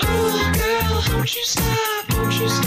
Oh, girl, won't you stop? Won't you stop?